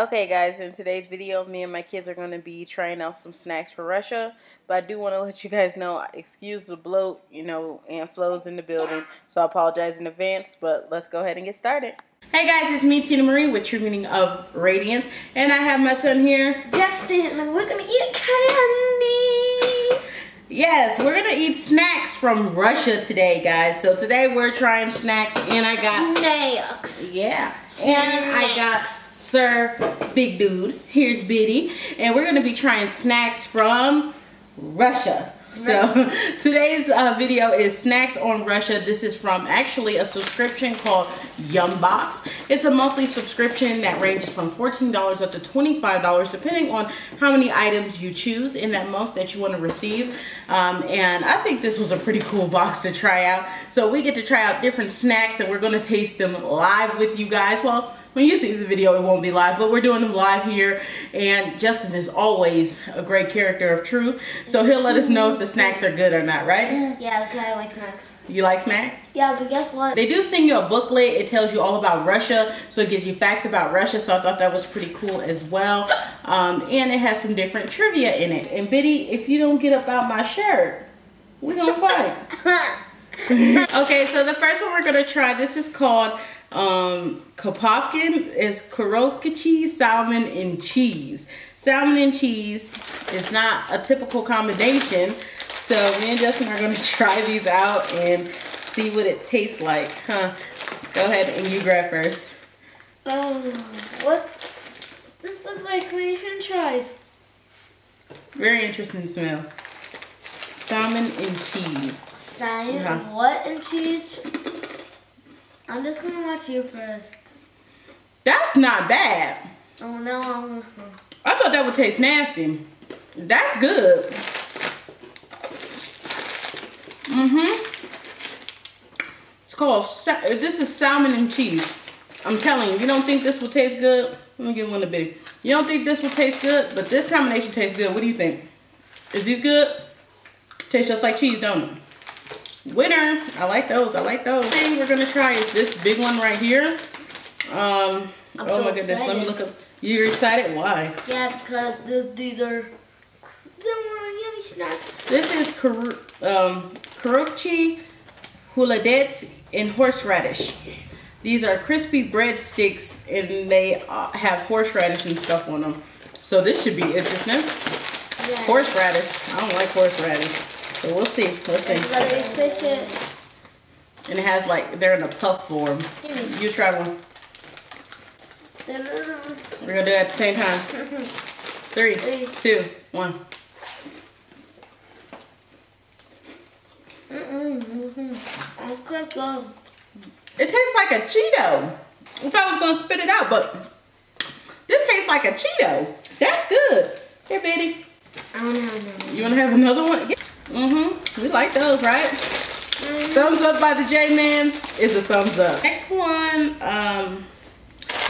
Okay guys, in today's video, me and my kids are going to be trying out some snacks for Russia. But I do want to let you guys know, excuse the bloat, you know, and flows in the building. So I apologize in advance, but let's go ahead and get started. Hey guys, it's me, Tina Marie, with True Meaning of Radiance. And I have my son here. Justin, and we're going to eat candy. Yes, we're going to eat snacks from Russia today, guys. So today we're trying snacks, and I got... Snacks. Yeah. And I got Sir Big Dude. Here's Biddy. And we're going to be trying snacks from Russia. So today's uh, video is snacks on Russia. This is from actually a subscription called Yumbox. It's a monthly subscription that ranges from $14 up to $25 depending on how many items you choose in that month that you want to receive. Um, and I think this was a pretty cool box to try out. So we get to try out different snacks and we're going to taste them live with you guys. Well, when you see the video it won't be live but we're doing them live here. And Justin is always a great character of truth, so he'll let us know if the snacks are good or not right? Yeah because I like snacks. You like snacks? Yeah but guess what? They do send you a booklet. It tells you all about Russia so it gives you facts about Russia so I thought that was pretty cool as well. Um, and it has some different trivia in it. And Biddy if you don't get up out my shirt we're gonna fight. Okay so the first one we're gonna try this is called um, Kapopkin is Karokachi salmon and cheese. Salmon and cheese is not a typical combination. So me and Justin are going to try these out and see what it tastes like. Huh? Go ahead and you grab first. Um, what? This looks like french fries. Very interesting smell. Salmon and cheese. Salmon, uh -huh. what and cheese? I'm just gonna watch you first. That's not bad. Oh no. I thought that would taste nasty. That's good. Mm-hmm. It's called, this is salmon and cheese. I'm telling you, you don't think this will taste good? Let me give one a big. You don't think this will taste good? But this combination tastes good. What do you think? Is these good? Tastes just like cheese, don't it? Winner. I like those. I like those. Thing we're gonna try. Is this big one right here? Um I'm oh so my goodness. Excited. let me look up. You're excited? Why? Yeah because this, these are yummy snacks this is Kar um karochi huladets and horseradish. These are crispy breadsticks and they uh, have horseradish and stuff on them. So this should be interesting. Yeah. horseradish. I don't like horseradish so we'll see. We'll see. And it has like, they're in a puff form. Mm-hmm. You try one. We're gonna do it at the same time. Mm-hmm. Three, two, one. It tastes like a Cheeto. I thought I was gonna spit it out, but this tastes like a Cheeto. That's good. Here, Betty. I wanna have another one. You wanna have another one? Mm-hmm. We like those, right? Mm -hmm. Thumbs up by the J-Man is a thumbs up. Next one, um,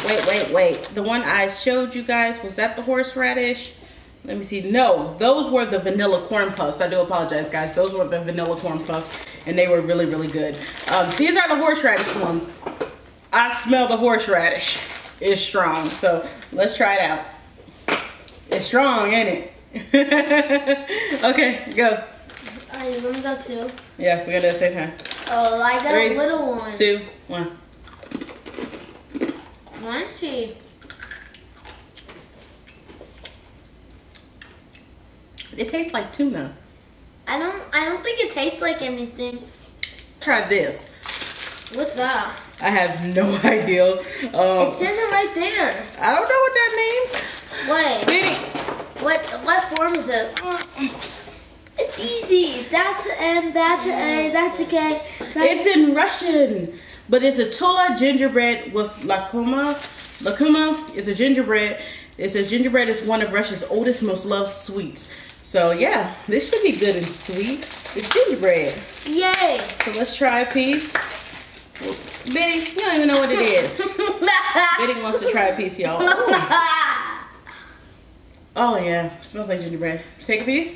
wait, wait, wait. The one I showed you guys, was that the horseradish? Let me see. No, those were the vanilla corn puffs. I do apologize, guys. Those were the vanilla corn puffs, and they were really, really good. Um, these are the horseradish ones. I smell the horseradish. It's strong, so let's try it out. It's strong, ain't it? okay, go. Want to go too? Yeah, we gotta do it time. Oh, I got Three, a little one. Two, one. Crunchy. It tastes like tuna. I don't I don't think it tastes like anything. Try this. What's that? I have no idea. Um, it says it right there. I don't know what that means. What? What what form is it? It's easy. That's and um, that's A, uh, that's okay. That's it's in Russian, but it's a Tula gingerbread with lakuma. Lakuma is a gingerbread. It says gingerbread is one of Russia's oldest, most loved sweets. So yeah, this should be good and sweet. It's gingerbread. Yay! So let's try a piece. Betty, you don't even know what it is. Betty wants to try a piece, y'all. Oh yeah, smells like gingerbread. Take a piece.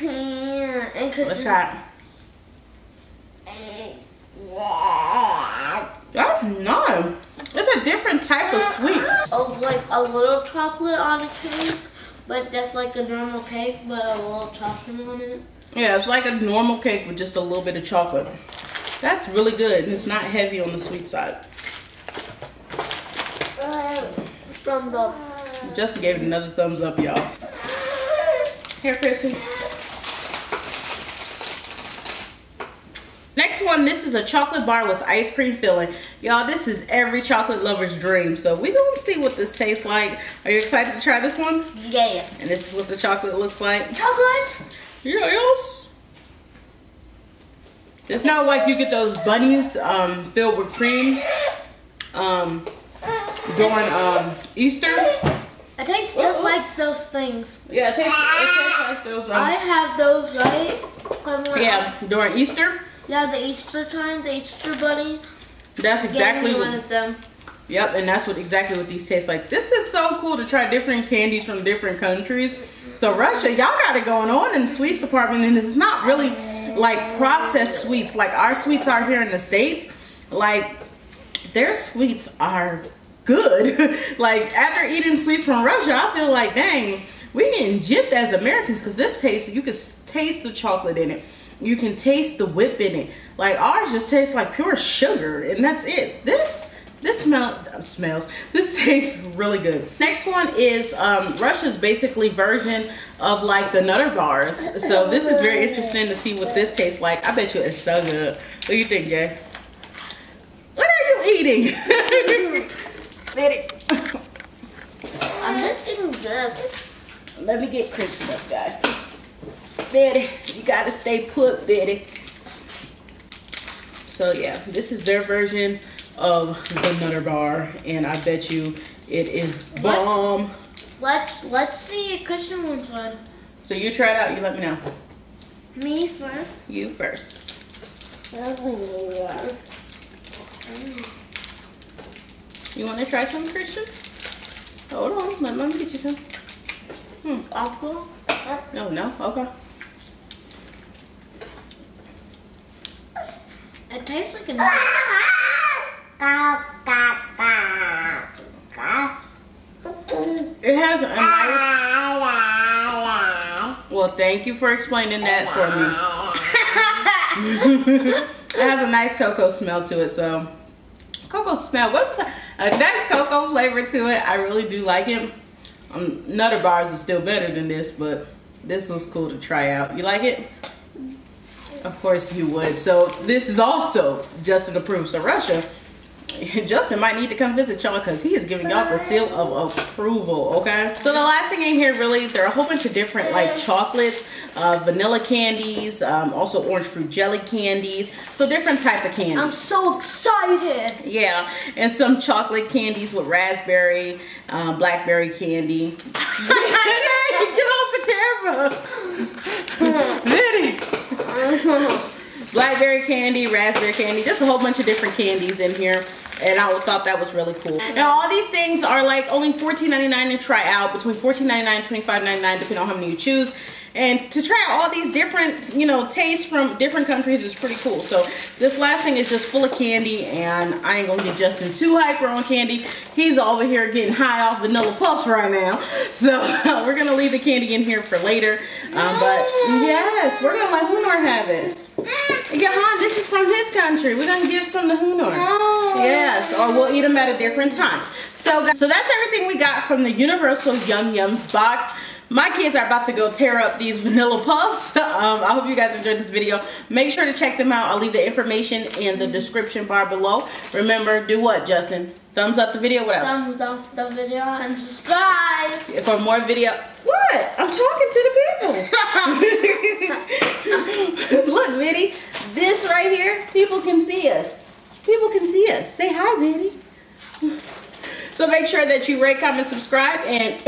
And Let's try it. Oh no. It's a different type of sweet. Oh, like a little chocolate on a cake, but that's like a normal cake, but a little chocolate on it. Yeah, it's like a normal cake with just a little bit of chocolate. That's really good, and it's not heavy on the sweet side. Uh, from the Justin gave it another thumbs up, y'all. Here, Christian. Next one, this is a chocolate bar with ice cream filling. Y'all, this is every chocolate lover's dream. So we gonna see what this tastes like. Are you excited to try this one? yeah. And this is what the chocolate looks like. Chocolate. Yes. It's not like you get those bunnies um, filled with cream um, during um, Easter. It tastes just like those things. Yeah, it tastes, it tastes like those. I Um, have those, right? yeah, during Easter. Yeah, the Easter time, the Easter bunny. That's exactly gave one what. of them. Yep, and that's what exactly what these taste like. This is so cool to try different candies from different countries. So Russia, y'all got it going on in the sweets department, and it's not really like processed sweets like our sweets are here in the states. Like their sweets are good. like after eating sweets from Russia, I feel like dang, we getting gypped as Americans because this tastes. You can taste the chocolate in it. You can taste the whip in it. Like ours just tastes like pure sugar, and that's it. This this smell uh, smells. This tastes really good. Next one is um, Russia's basically version of like the Nutter bars. So this is very interesting to see what this tastes like. I bet you it's so good. What do you think, Jay? What are you eating? I'm just eating good. Let me get Christian up, guys. Betty, you gotta stay put, Betty. So yeah, this is their version of the Nutter Bar, and I bet you it is bomb. Let's let's see if Christian wants one. So you try it out. You let me know. Me first. You first. You want to try some, Christian? Hold on, let me get you some. Hmm. Apple. No, no. Okay. Tastes like a. It has a nice. Well, thank you for explaining that for me. it has a nice cocoa smell to it, so cocoa smell. What was that? A nice cocoa flavor to it. I really do like it. Um, Nutter bars is still better than this, but this was cool to try out. You like it? Of course you would. So this is also Justin approved. So Russia, Justin might need to come visit y'all because he is giving y'all the seal of approval, okay? So the last thing in here really, there are a whole bunch of different like chocolates, uh, vanilla candies, um, also orange fruit jelly candies. So different type of candies. I'm so excited. Yeah, and some chocolate candies with raspberry, um, blackberry candy. Get off the camera. Liddy. Blackberry candy, raspberry candy, just a whole bunch of different candies in here. And I thought that was really cool. Now all these things are like only $14.99 to try out, between $14.99 and $25.99 depending on how many you choose. And to try all these different, you know, tastes from different countries is pretty cool. So this last thing is just full of candy and I ain't gonna get Justin too hyper on candy. He's over here getting high off vanilla puffs right now. So we're gonna leave the candy in here for later. Um, but yes, we're gonna let Hunor have it. Gahan, this is from his country. We're gonna give some to Hunor. Yes, or we'll eat them at a different time. So, so that's everything we got from the Universal Yum Yums box. My kids are about to go tear up these vanilla puffs. Um, I hope you guys enjoyed this video. Make sure to check them out. I'll leave the information in the description bar below. Remember, do what, Justin? Thumbs up the video. What else? Thumbs up the video and subscribe. For more video. What? I'm talking to the people. Look, Biddy. This right here, people can see us. People can see us. Say hi, Biddy. So make sure that you rate, comment, subscribe, and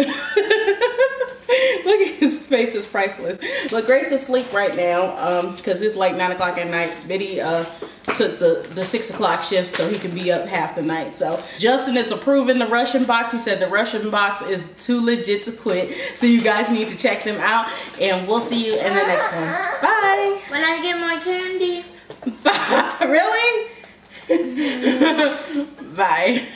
look at his face is priceless. But Grace is asleep right now because it's like 9 o'clock at night. Biddy uh, took the, the 6 o'clock shift so he can be up half the night. So Justin is approving the Russian box. He said the Russian box is too legit to quit. So you guys need to check them out. And we'll see you in the next one. Bye. When I get my candy. Bye. really? Bye.